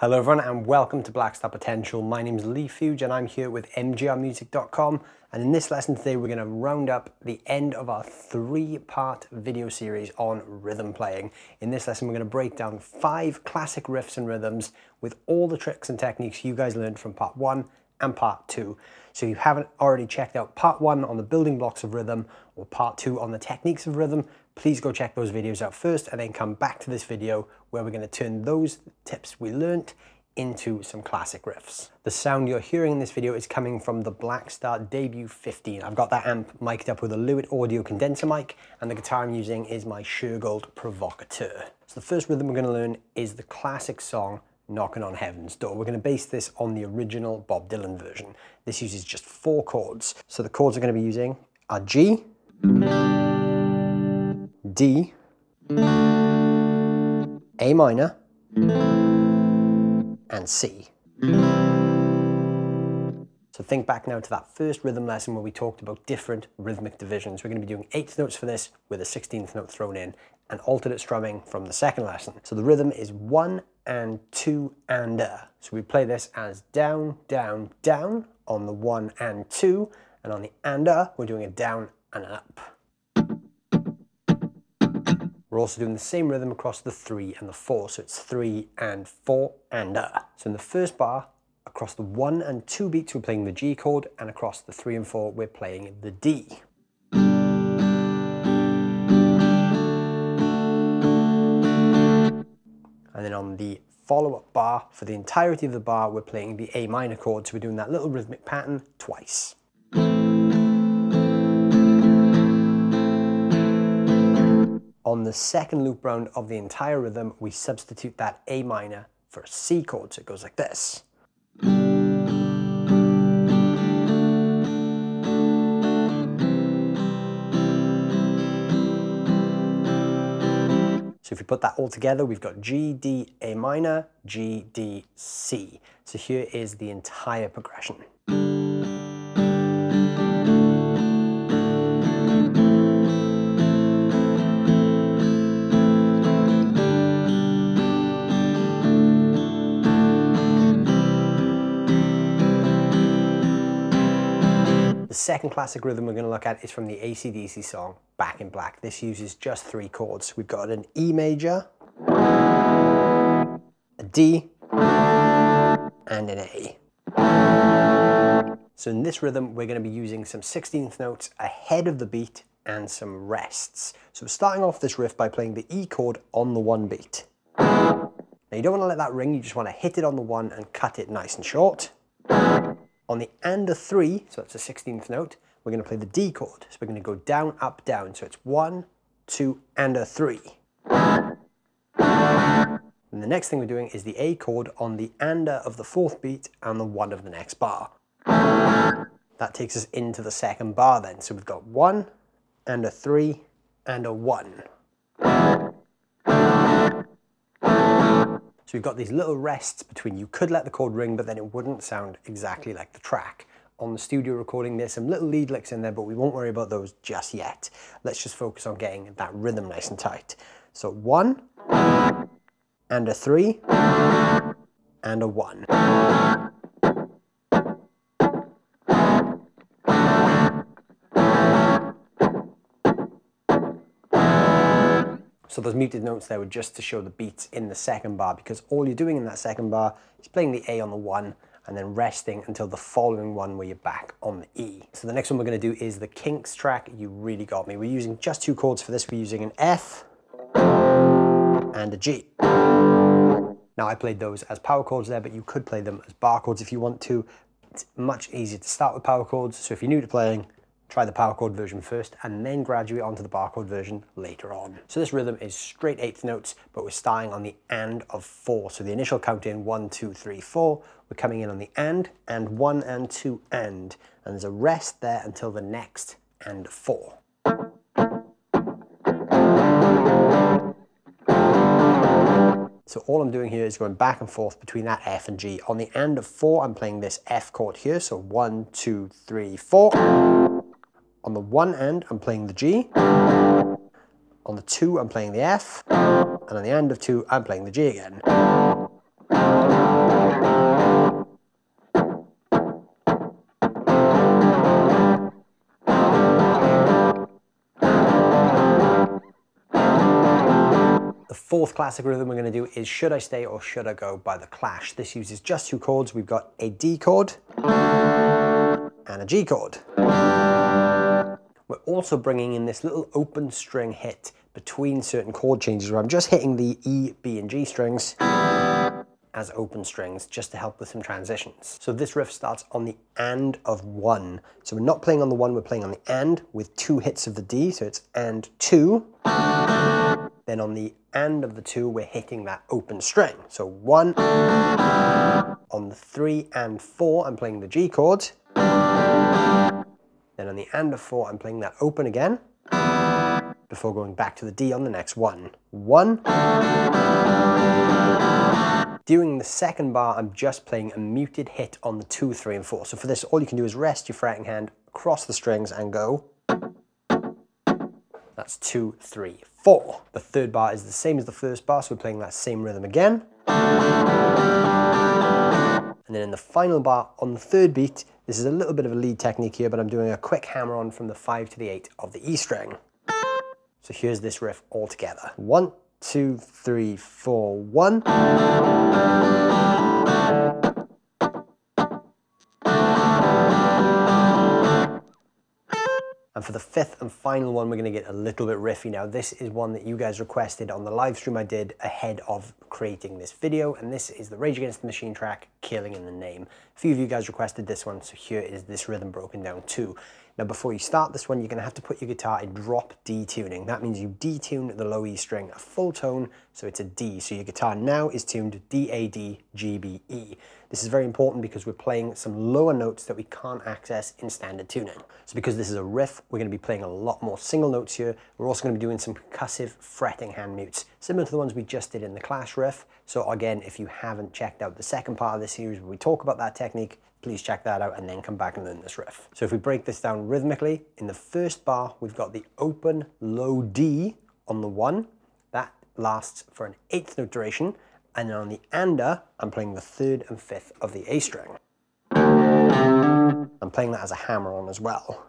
Hello everyone and welcome to Blackstar Potential. My name is Leigh Fuge and I'm here with mgrmusic.com and in this lesson today we're going to round up the end of our three-part video series on rhythm playing. In this lesson we're going to break down five classic riffs and rhythms with all the tricks and techniques you guys learned from part one and part two. So if you haven't already checked out part one on the building blocks of rhythm or part two on the techniques of rhythm, please go check those videos out first and then come back to this video where we're going to turn those tips we learnt into some classic riffs. The sound you're hearing in this video is coming from the Blackstar Debut 15. I've got that amp mic'd up with a Lewitt audio condenser mic and the guitar I'm using is my Shergold Provocateur. So the first rhythm we're going to learn is the classic song Knocking on Heaven's Door. We're going to base this on the original Bob Dylan version. This uses just four chords. So the chords we're going to be using are G, D, A minor, and C. So think back now to that first rhythm lesson where we talked about different rhythmic divisions. We're going to be doing eighth notes for this with a 16th note thrown in and alternate strumming from the second lesson. So the rhythm is one and two and a. So we play this as down, down, down on the one and two, and on the and a, we're doing a down and an up. We're also doing the same rhythm across the three and the four, so it's three and four and a. So in the first bar, across the one and two beats, we're playing the G chord, and across the three and four, we're playing the D. And then on the follow-up bar, for the entirety of the bar, we're playing the A minor chord, so we're doing that little rhythmic pattern twice. On the second loop round of the entire rhythm, we substitute that A minor for a C chord, so it goes like this. So if we put that all together, we've got G, D, A minor, G, D, C. So here is the entire progression. Second classic rhythm we're going to look at is from the ACDC song Back in Black. This uses just three chords. We've got an E major, a D, and an A. So in this rhythm, we're going to be using some 16th notes ahead of the beat and some rests. So we're starting off this riff by playing the E chord on the one beat. Now you don't want to let that ring, you just want to hit it on the one and cut it nice and short. On the and a three, so that's a 16th note, we're going to play the D chord. So we're going to go down, up, down. So it's one, two, and a three. And the next thing we're doing is the A chord on the and uh, of the fourth beat and the one of the next bar. That takes us into the second bar then. So we've got one, and a three, and a one. So we've got these little rests between you could let the chord ring, but then it wouldn't sound exactly like the track. On the studio recording, there's some little lead licks in there, but we won't worry about those just yet. Let's just focus on getting that rhythm nice and tight. So one, and a three, and a one. So those muted notes there were just to show the beats in the second bar because all you're doing in that second bar is playing the A on the one and then resting until the following one where you're back on the E. So the next one we're gonna do is the Kinks track, You Really Got Me. We're using just two chords for this. We're using an F and a G. Now I played those as power chords there, but you could play them as bar chords if you want to. It's much easier to start with power chords. So if you're new to playing, try the power chord version first and then graduate onto the bar chord version later on. So this rhythm is straight eighth notes, but we're starting on the and of four. So the initial count in one, two, three, four, we're coming in on the and, and one and two and, and there's a rest there until the next and four. So all I'm doing here is going back and forth between that F and G. On the and of four, I'm playing this F chord here. So one, two, three, four the one end, I'm playing the G. On the two, I'm playing the F. And on the end of two, I'm playing the G again. fourth classic rhythm we're gonna do is Should I Stay or Should I Go by The Clash. This uses just two chords. We've got a D chord and a G chord. We're also bringing in this little open string hit between certain chord changes where I'm just hitting the E, B and G strings as open strings just to help with some transitions. So this riff starts on the and of one. So we're not playing on the one, we're playing on the and with two hits of the D. So it's and two. Then on the and of the two, we're hitting that open string. So one, on the three and four, I'm playing the G chord. The and of four, I'm playing that open again before going back to the D on the next one. One. During the second bar, I'm just playing a muted hit on the two, three, and four. So for this, all you can do is rest your fretting hand across the strings and go. That's two, three, four. The third bar is the same as the first bar, so we're playing that same rhythm again. And then in the final bar on the third beat, this is a little bit of a lead technique here, but I'm doing a quick hammer on from the five to the eight of the E string. So here's this riff all together. One, two, three, four, one. For the fifth and final one, we're gonna get a little bit riffy now. This is one that you guys requested on the live stream I did ahead of creating this video. And this is the Rage Against the Machine track, Killing in the Name. A few of you guys requested this one, so here is this rhythm broken down too. Now before you start this one, you're gonna have to put your guitar in drop D tuning. That means you detune the low E string a full tone, so it's a D. So your guitar now is tuned D, A, D, G, B, E. This is very important because we're playing some lower notes that we can't access in standard tuning. So because this is a riff, we're gonna be playing a lot more single notes here. We're also gonna be doing some percussive fretting hand mutes, similar to the ones we just did in the Clash riff. So again, if you haven't checked out the second part of the series where we talk about that technique, please check that out and then come back and learn this riff. So if we break this down rhythmically, in the first bar, we've got the open low D on the one. Lasts for an eighth note duration. And then on the ander, I'm playing the third and fifth of the A string. I'm playing that as a hammer on as well.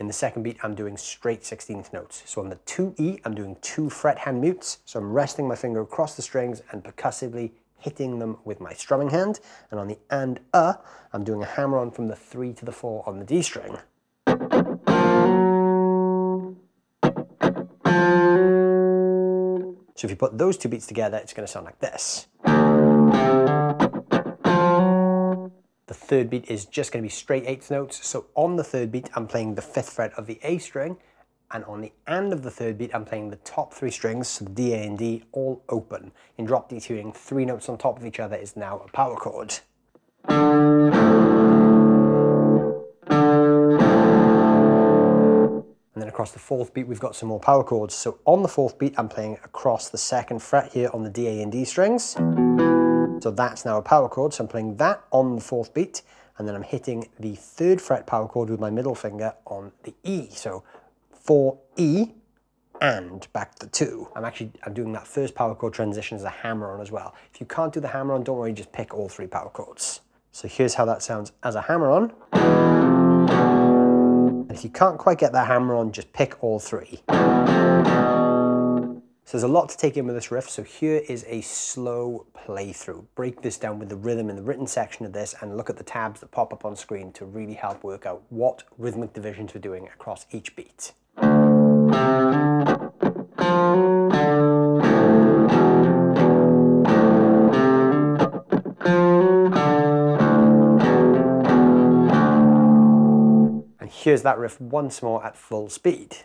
In the second beat, I'm doing straight 16th notes. So on the 2E, I'm doing two fret hand mutes. So I'm resting my finger across the strings and percussively hitting them with my strumming hand. And on the and uh, I'm doing a hammer on from the 3 to the 4 on the D string. So if you put those two beats together, it's going to sound like this. The third beat is just going to be straight eighth notes. So on the third beat, I'm playing the fifth fret of the A string. And on the end of the third beat, I'm playing the top three strings, so the D, A, and D, all open. In drop D tuning, three notes on top of each other is now a power chord. Across the fourth beat, we've got some more power chords. So on the fourth beat, I'm playing across the second fret here on the D, A, and D strings. So that's now a power chord. So I'm playing that on the fourth beat, and then I'm hitting the third fret power chord with my middle finger on the E. So four E and back to two. I'm actually, I'm doing that first power chord transition as a hammer on as well. If you can't do the hammer on, don't worry, just pick all three power chords. So here's how that sounds as a hammer on. And if you can't quite get that hammer on, just pick all three. So there's a lot to take in with this riff, so here is a slow playthrough. Break this down with the rhythm in the written section of this and look at the tabs that pop up on screen to really help work out what rhythmic divisions we're doing across each beat. Here's that riff once more at full speed.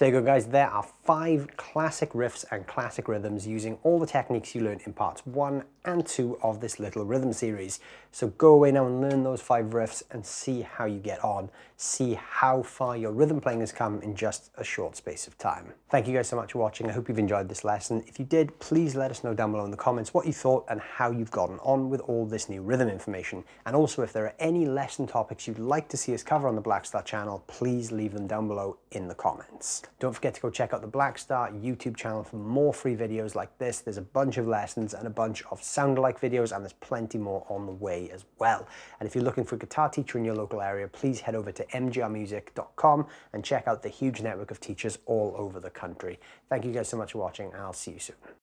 So there you go guys, there are five classic riffs and classic rhythms using all the techniques you learned in parts one and two of this little rhythm series. So go away now and learn those five riffs and see how you get on. See how far your rhythm playing has come in just a short space of time. Thank you guys so much for watching. I hope you've enjoyed this lesson. If you did, please let us know down below in the comments what you thought and how you've gotten on with all this new rhythm information. And also if there are any lesson topics you'd like to see us cover on the Blackstar channel, please leave them down below in the comments. Don't forget to go check out the Blackstar YouTube channel for more free videos like this. There's a bunch of lessons and a bunch of sound alike videos, and there's plenty more on the way as well. And if you're looking for a guitar teacher in your local area, please head over to mgrmusic.com and check out the huge network of teachers all over the country. Thank you guys so much for watching, and I'll see you soon.